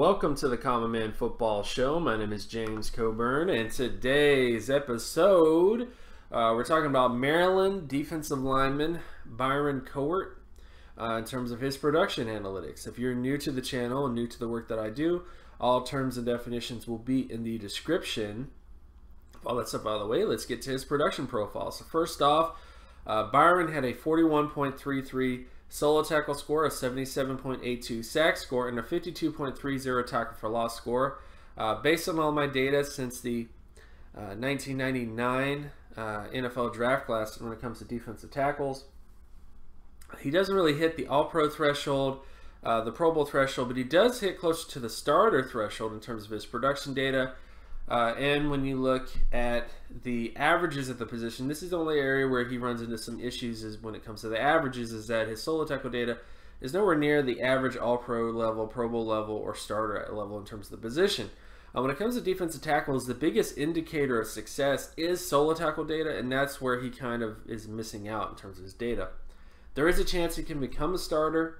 Welcome to the Common Man Football Show. My name is James Coburn, and today's episode, uh, we're talking about Maryland defensive lineman Byron Cowart uh, in terms of his production analytics. If you're new to the channel and new to the work that I do, all terms and definitions will be in the description. All that stuff out of the way, let's get to his production profile. So first off, uh, Byron had a 41.33 Solo tackle score, a 77.82 sack score, and a 52.30 tackle for loss score. Uh, based on all my data since the uh, 1999 uh, NFL draft class when it comes to defensive tackles, he doesn't really hit the All Pro threshold, uh, the Pro Bowl threshold, but he does hit closer to the starter threshold in terms of his production data. Uh, and when you look at the averages at the position, this is the only area where he runs into some issues is when it comes to the averages is that his solo tackle data is nowhere near the average all-pro level, Pro Bowl level, or starter level in terms of the position. Uh, when it comes to defensive tackles, the biggest indicator of success is solo tackle data, and that's where he kind of is missing out in terms of his data. There is a chance he can become a starter.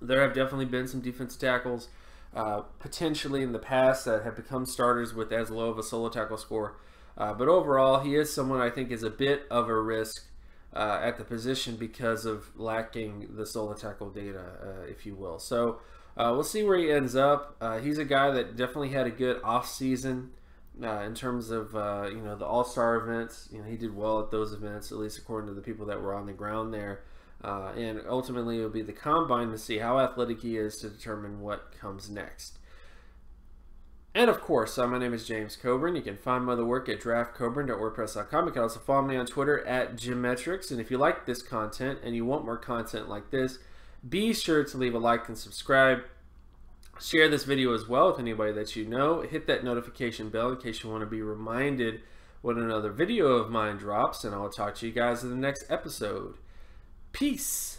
There have definitely been some defensive tackles uh, potentially in the past that have become starters with as low of a solo tackle score. Uh, but overall, he is someone I think is a bit of a risk uh, at the position because of lacking the solo tackle data, uh, if you will. So uh, we'll see where he ends up. Uh, he's a guy that definitely had a good off season. in terms of you know the All Star events, you know he did well at those events, at least according to the people that were on the ground there. Uh, and ultimately, it will be the combine to see how athletic he is to determine what comes next. And of course, uh, my name is James Coburn. You can find my other work at draftcoburn.wordpress.com. You can also follow me on Twitter at Jimmetrics. And if you like this content and you want more content like this, be sure to leave a like and subscribe. Share this video as well with anybody that you know. Hit that notification bell in case you want to be reminded when another video of mine drops. And I'll talk to you guys in the next episode. Peace.